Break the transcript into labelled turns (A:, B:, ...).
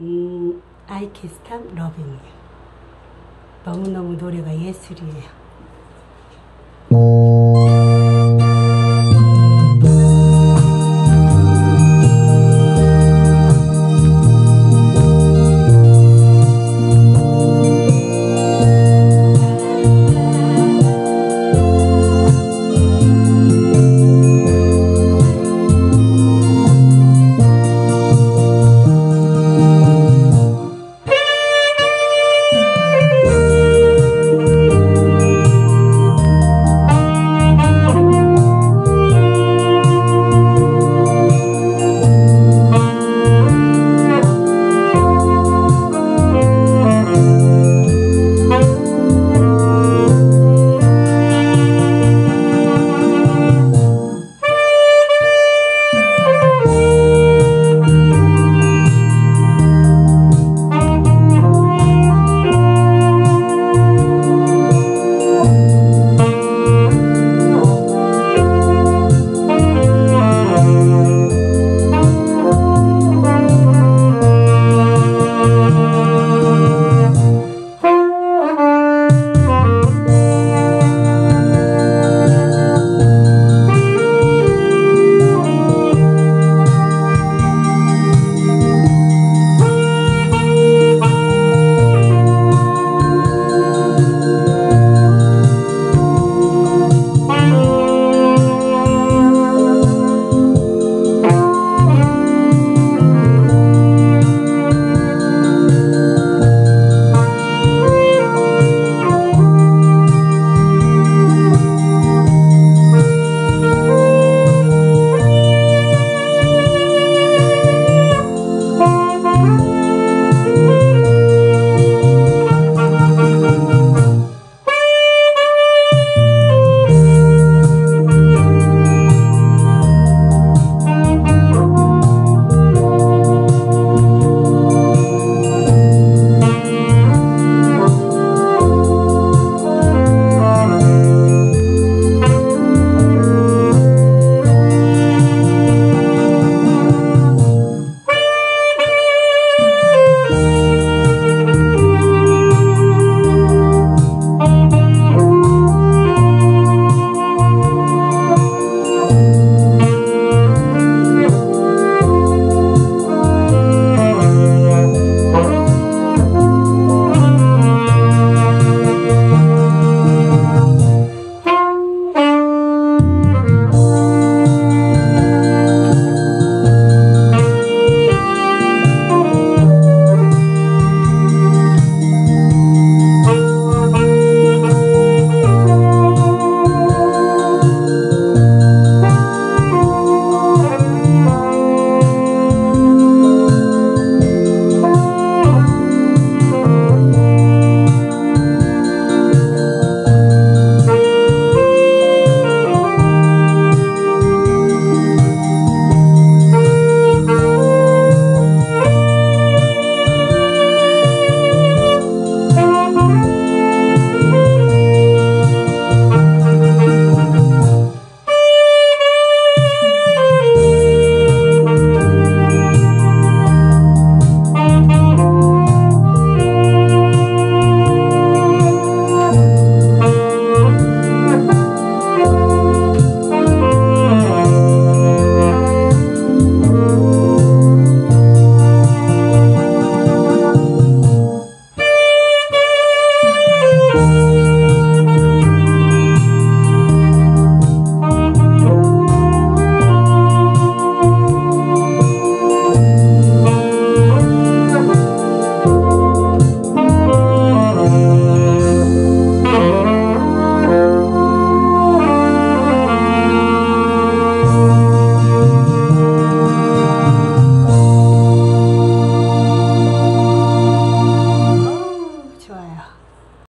A: 음, I can Stop Loving You. 너무너무 노래가 예술이에요.